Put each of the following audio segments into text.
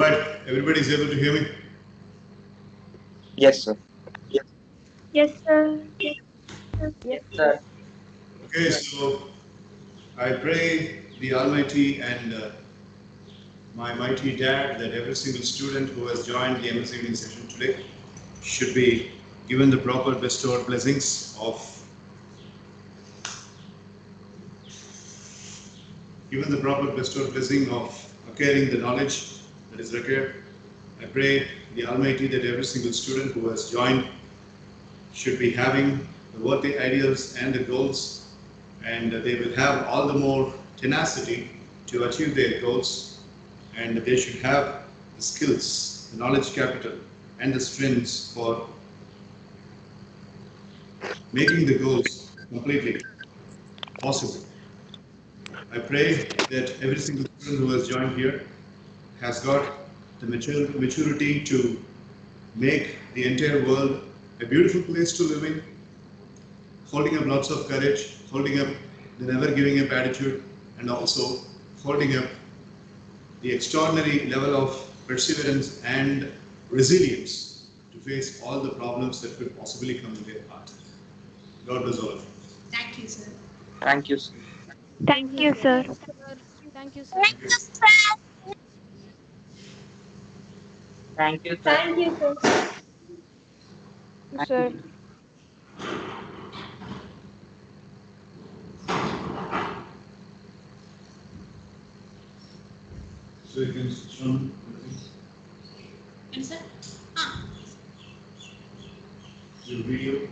Right, everybody is able to hear me? Yes, sir. Yes, sir. Yes, Sir. Okay, so I pray the Almighty and uh, my mighty dad that every single student who has joined the MS evening session today should be given the proper bestowed blessings of given the proper bestowed blessing of acquiring the knowledge that I pray the Almighty that every single student who has joined should be having the worthy ideals and the goals, and they will have all the more tenacity to achieve their goals, and they should have the skills, the knowledge capital, and the strengths for making the goals completely possible. I pray that every single student who has joined here has got the mature, maturity to make the entire world a beautiful place to live in, holding up lots of courage, holding up the never giving up attitude, and also holding up the extraordinary level of perseverance and resilience to face all the problems that could possibly come in their path. God bless all of you. Thank you, sir. Thank you, sir. Thank you, sir. Thank you, sir. Thank you, sir. Thank you, sir. Thank you, sir. Sir? Ah. Video.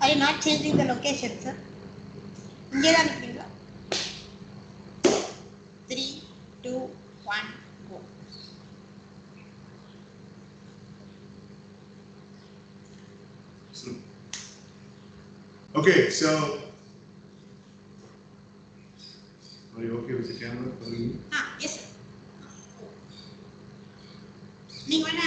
Are you not changing the location, sir? India one go So, okay, so are you okay with the camera? following me? Ah yes sir நீங்க வேணா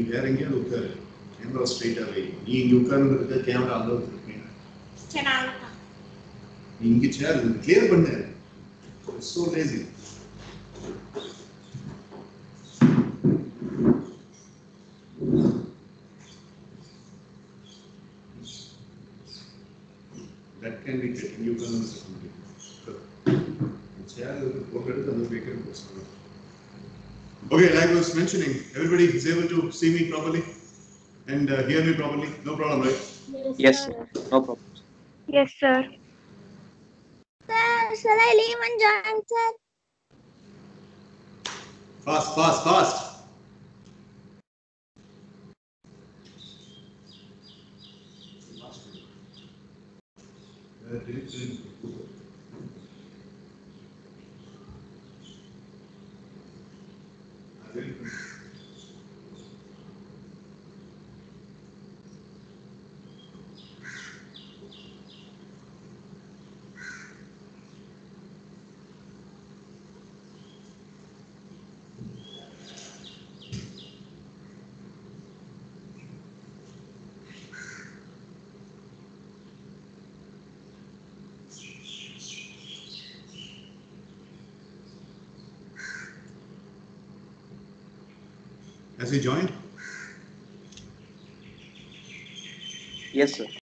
நீ வேற எங்கேயாவது உட்காரு camera ஸ்ட்ரைட்டா வை நீ இங்க உட்கார்ந்து கேமரா அந்த இருக்கீங்க சரி நான் அவ்வளோ நீ இங்க சேர் கிளியர் பண்ணு so lazy That can be taken, you can chair போட்டு எடுத்து அந்த வைக்கிறது Okay, like I was mentioning, everybody is able to see me properly and uh, hear me properly. No problem, right? Yes, sir. No problem. Yes, sir. Sir, shall I leave and join, sir? Fast, fast, fast. Has he joined? Yes, sir.